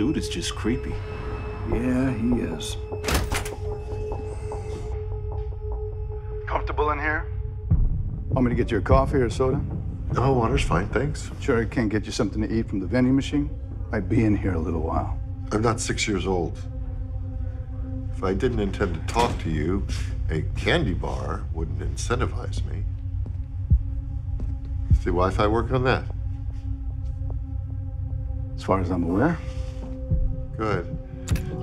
Dude is just creepy. Yeah, he is. Comfortable in here? Want me to get you a coffee or a soda? Oh, water's fine, thanks. Sure, I can't get you something to eat from the vending machine? Might be in here a little while. I'm not six years old. If I didn't intend to talk to you, a candy bar wouldn't incentivize me. Is the Wi Fi working on that? As far as I'm aware. Good.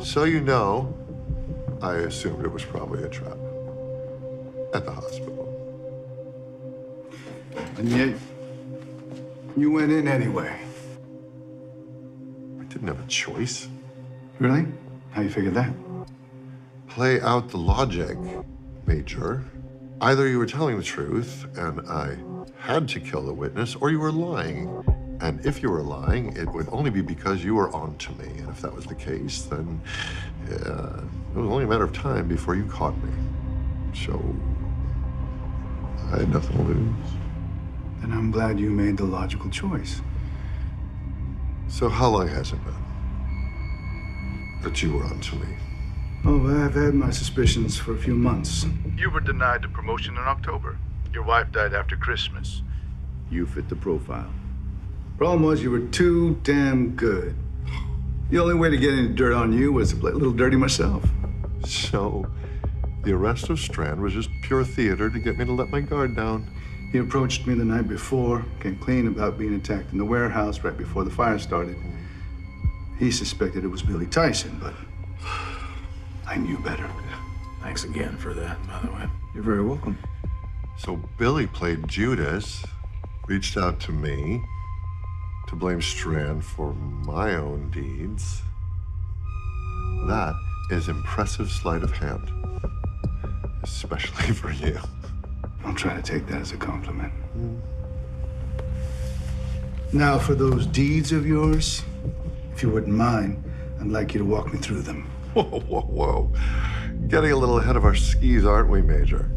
So you know, I assumed it was probably a trap at the hospital. And yet, you went in anyway. I didn't have a choice. Really? How you figured that? Play out the logic, Major. Either you were telling the truth and I had to kill the witness, or you were lying. And if you were lying, it would only be because you were on to me. And if that was the case, then yeah, it was only a matter of time before you caught me. So I had nothing to lose. Then I'm glad you made the logical choice. So how long has it been that you were on to me? Oh, I've had my suspicions for a few months. You were denied the promotion in October. Your wife died after Christmas. You fit the profile. Problem was, you were too damn good. The only way to get any dirt on you was to play a little dirty myself. So the arrest of Strand was just pure theater to get me to let my guard down. He approached me the night before, came clean about being attacked in the warehouse right before the fire started. He suspected it was Billy Tyson, but I knew better. Thanks again for that, by the way. You're very welcome. So Billy played Judas, reached out to me to blame Strand for my own deeds. That is impressive sleight of hand, especially for you. I'll try to take that as a compliment. Hmm. Now, for those deeds of yours, if you wouldn't mind, I'd like you to walk me through them. Whoa, whoa, whoa. Getting a little ahead of our skis, aren't we, Major?